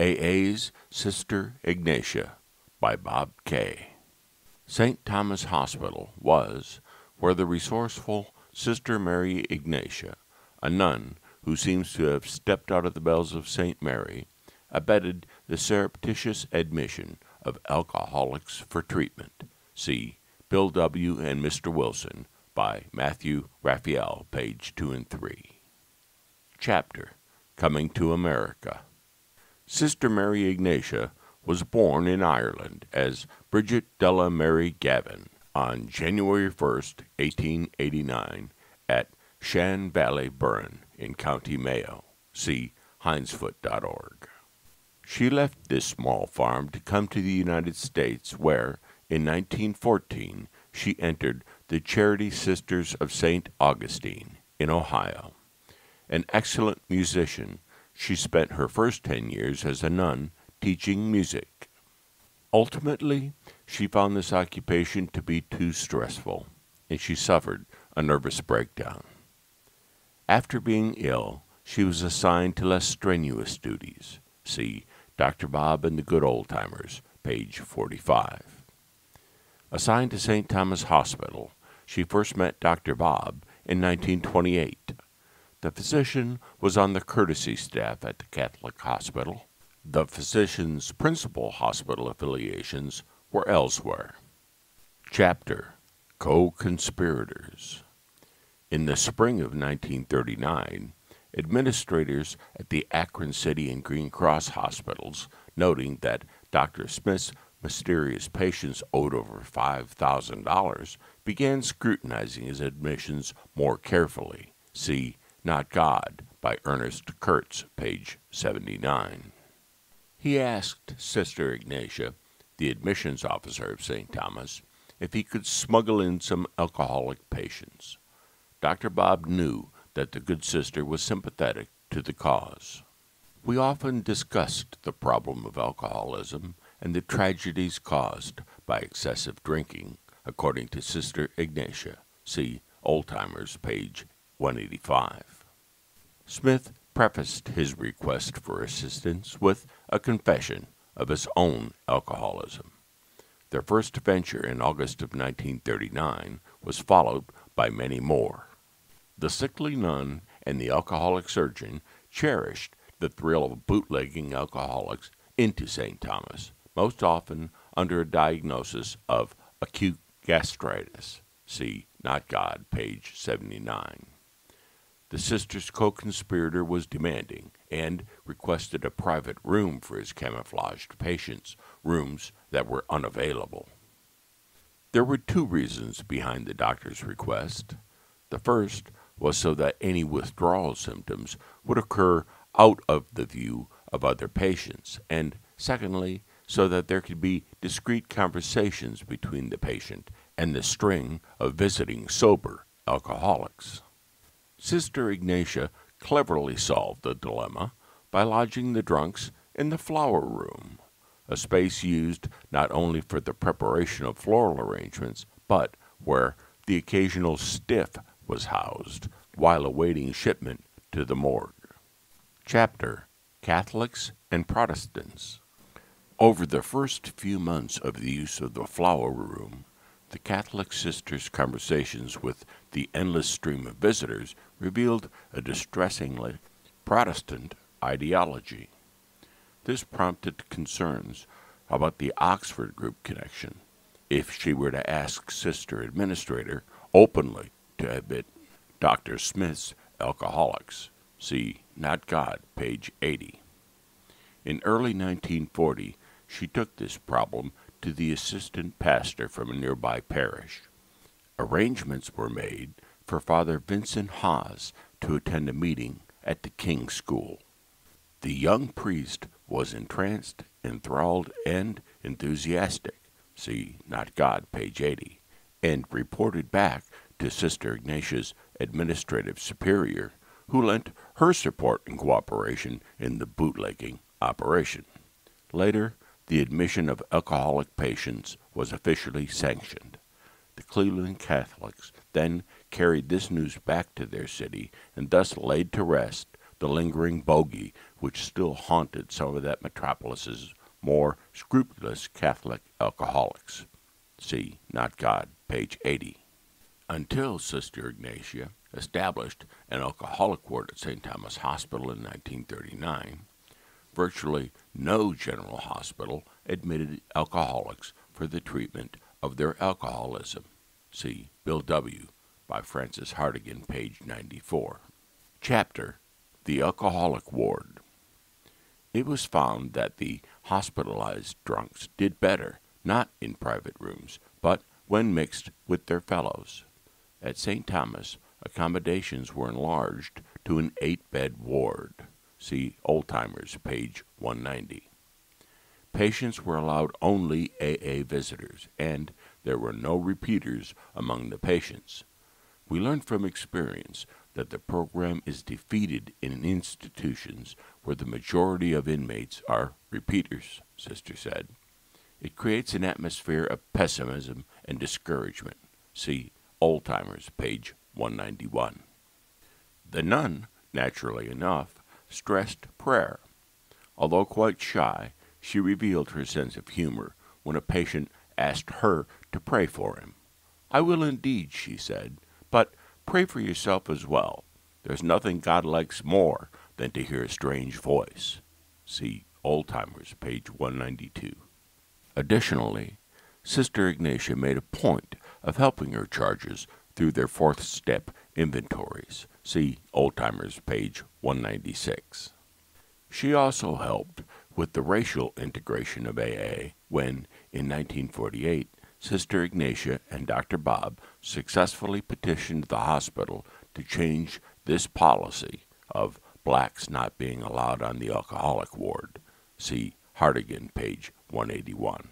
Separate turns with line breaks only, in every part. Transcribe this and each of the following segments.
AA's Sister Ignatia by Bob Kay. St. Thomas Hospital was where the resourceful Sister Mary Ignatia, a nun who seems to have stepped out of the bells of St. Mary, abetted the surreptitious admission of alcoholics for treatment. See Bill W. and Mr. Wilson by Matthew Raphael, page 2 and 3. Chapter Coming to America. Sister Mary Ignatia was born in Ireland as Bridget Della Mary Gavin on January 1, 1889, at Shan Valley Burren in County Mayo. See hindsfoot.org. She left this small farm to come to the United States, where, in 1914, she entered the Charity Sisters of St. Augustine in Ohio. An excellent musician, she spent her first ten years as a nun teaching music. Ultimately, she found this occupation to be too stressful, and she suffered a nervous breakdown. After being ill, she was assigned to less strenuous duties. See Dr. Bob and the Good Old Timers, page 45. Assigned to St. Thomas Hospital, she first met Dr. Bob in 1928. The physician was on the courtesy staff at the Catholic Hospital the physician's principal hospital affiliations were elsewhere. Chapter Co Conspirators In the spring of 1939, administrators at the Akron City and Green Cross hospitals, noting that Dr. Smith's mysterious patients owed over $5,000, began scrutinizing his admissions more carefully. See Not God by Ernest Kurtz, page 79. He asked Sister Ignatia, the admissions officer of St. Thomas, if he could smuggle in some alcoholic patients. Dr. Bob knew that the good sister was sympathetic to the cause. We often discussed the problem of alcoholism and the tragedies caused by excessive drinking, according to Sister Ignatia. See Old Timers, page 185. Smith prefaced his request for assistance with a confession of his own alcoholism. Their first venture in August of 1939 was followed by many more. The sickly nun and the alcoholic surgeon cherished the thrill of bootlegging alcoholics into St. Thomas, most often under a diagnosis of acute gastritis. See Not God, page 79. The sister's co conspirator was demanding and requested a private room for his camouflaged patients, rooms that were unavailable. There were two reasons behind the doctor's request. The first was so that any withdrawal symptoms would occur out of the view of other patients, and secondly, so that there could be discreet conversations between the patient and the string of visiting sober alcoholics. Sister Ignatia cleverly solved the dilemma by lodging the drunks in the flower room, a space used not only for the preparation of floral arrangements, but where the occasional stiff was housed while awaiting shipment to the morgue. Chapter Catholics and Protestants. Over the first few months of the use of the flower room, the Catholic sisters' conversations with the endless stream of visitors revealed a distressingly Protestant ideology. This prompted concerns about the Oxford group connection if she were to ask Sister Administrator openly to admit Dr. Smith's alcoholics. See Not God, page 80. In early 1940, she took this problem to the assistant pastor from a nearby parish. Arrangements were made for Father Vincent Haas to attend a meeting at the King School. The young priest was entranced, enthralled, and enthusiastic. See Not God, page 80, and reported back to Sister Ignatia's administrative superior, who lent her support and cooperation in the bootlegging operation. Later, the admission of alcoholic patients was officially sanctioned. The Cleveland Catholics then carried this news back to their city and thus laid to rest the lingering bogey which still haunted some of that metropolis's more scrupulous Catholic alcoholics. See Not God, page 80. Until Sister Ignatia established an alcoholic ward at St. Thomas Hospital in 1939, virtually no general hospital admitted alcoholics for the treatment of their alcoholism. See Bill W. by Francis Hartigan, page 94. Chapter The Alcoholic Ward. It was found that the hospitalized drunks did better, not in private rooms, but when mixed with their fellows. At St. Thomas, accommodations were enlarged to an eight bed ward. See Old Timers, page 190. Patients were allowed only AA visitors, and there were no repeaters among the patients. We learned from experience that the program is defeated in institutions where the majority of inmates are repeaters, Sister said. It creates an atmosphere of pessimism and discouragement. See Old Timers, page 191. The nun, naturally enough, stressed prayer. Although quite shy, she revealed her sense of humor when a patient asked her to pray for him. I will indeed, she said, but pray for yourself as well. There's nothing God likes more than to hear a strange voice. See Old Timers, page 192. Additionally, Sister Ignatia made a point of helping her charges through their fourth step inventories. See Old Timers, page 196. She also helped with the racial integration of AA when, in 1948, Sister Ignatia and Dr. Bob successfully petitioned the hospital to change this policy of blacks not being allowed on the alcoholic ward. See Hartigan, page 181.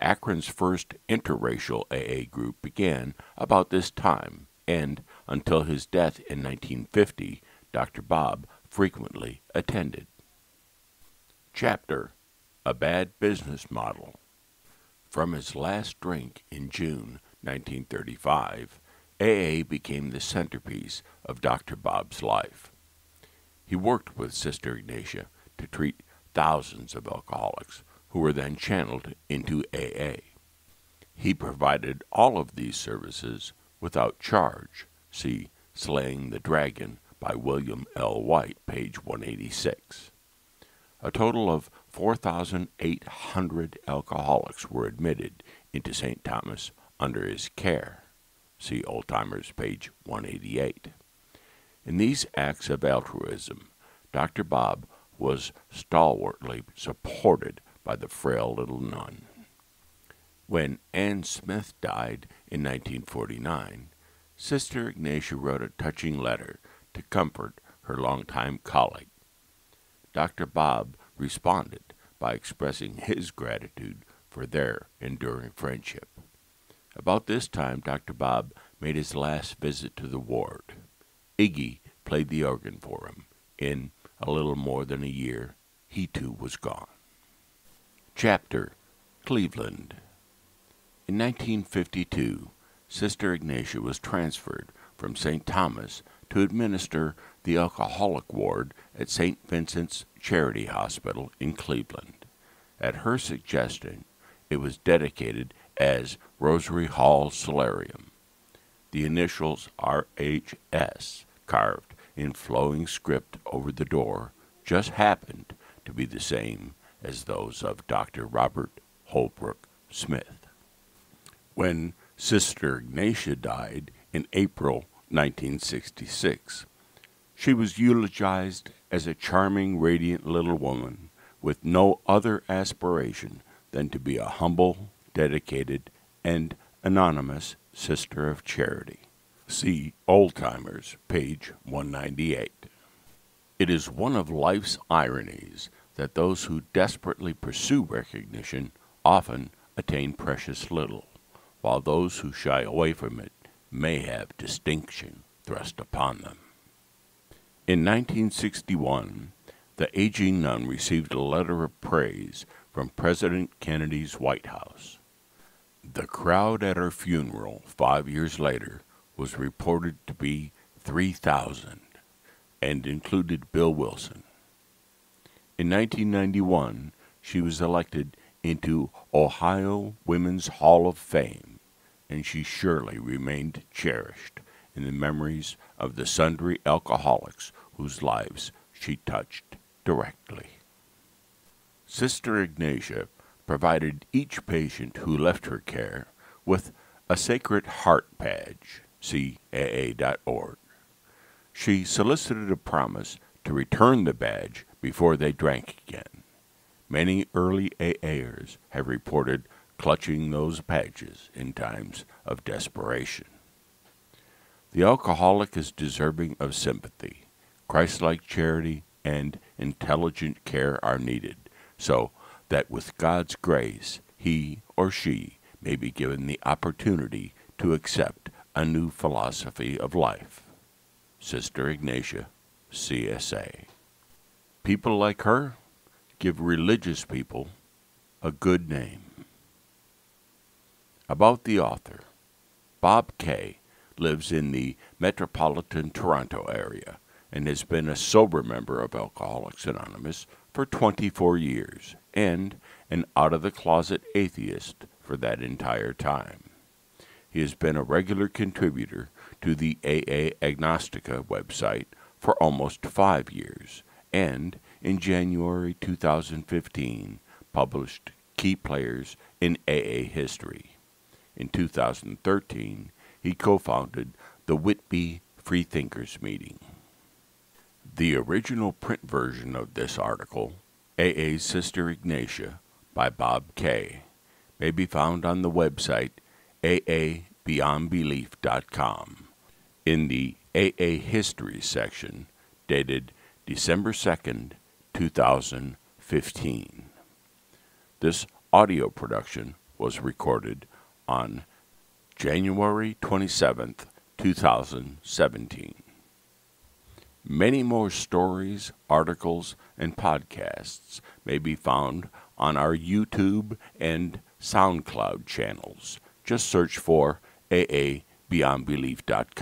Akron's first interracial AA group began about this time, and until his death in 1950, Dr. Bob frequently attended. Chapter A Bad Business Model From his last drink in June 1935, AA became the centerpiece of Dr. Bob's life. He worked with Sister Ignatia to treat thousands of alcoholics who were then channeled into AA. He provided all of these services without charge. See Slaying the Dragon by William L. White, page 186. A total of 4,800 alcoholics were admitted into St. Thomas under his care. See Old Timers, page 188. In these acts of altruism, Dr. Bob was stalwartly supported by the frail little nun. When Anne Smith died in 1949, Sister Ignatia wrote a touching letter to comfort her longtime colleague. Dr. Bob responded by expressing his gratitude for their enduring friendship. About this time, Dr. Bob made his last visit to the ward. Iggy played the organ for him. In a little more than a year, he too was gone. Chapter Cleveland In 1952, Sister Ignatia was transferred from St. Thomas to administer the alcoholic ward at St. Vincent's Charity Hospital in Cleveland. At her suggestion, it was dedicated as Rosary Hall Solarium. The initials RHS, carved in flowing script over the door, just happened to be the same as those of Dr. Robert Holbrook Smith. When Sister Ignatia died in April 1966, she was eulogized as a charming, radiant little woman with no other aspiration than to be a humble, dedicated, and anonymous sister of charity. See Old Timers, page 198. It is one of life's ironies that those who desperately pursue recognition often attain precious little, while those who shy away from it may have distinction thrust upon them. In 1961, the aging nun received a letter of praise from President Kennedy's White House. The crowd at her funeral five years later was reported to be 3,000, and included Bill Wilson. In 1991, she was elected into Ohio Women's Hall of Fame, and she surely remained cherished in the memories of the sundry alcoholics whose lives she touched directly. Sister Ignatia provided each patient who left her care with a Sacred Heart badge, CAA.org. She solicited a promise to return the badge before they drank again. Many early AAers have reported clutching those badges in times of desperation. The alcoholic is deserving of sympathy. Christ-like charity and intelligent care are needed, so that with God's grace, he or she may be given the opportunity to accept a new philosophy of life. Sister Ignatia, CSA. People like her give religious people a good name. About the author, Bob Kay lives in the metropolitan Toronto area and has been a sober member of Alcoholics Anonymous for 24 years and an out of the closet atheist for that entire time. He has been a regular contributor to the AA Agnostica website for almost five years and in January 2015 published Key Players in AA History. In 2013, he co-founded the Whitby Freethinkers Meeting. The original print version of this article, AA's Sister Ignatia, by Bob Kay, may be found on the website aabeyondbelief.com in the AA History section dated December 2nd, 2015. This audio production was recorded on January 27th, 2017. Many more stories, articles, and podcasts may be found on our YouTube and SoundCloud channels. Just search for aabeyondbelief.com.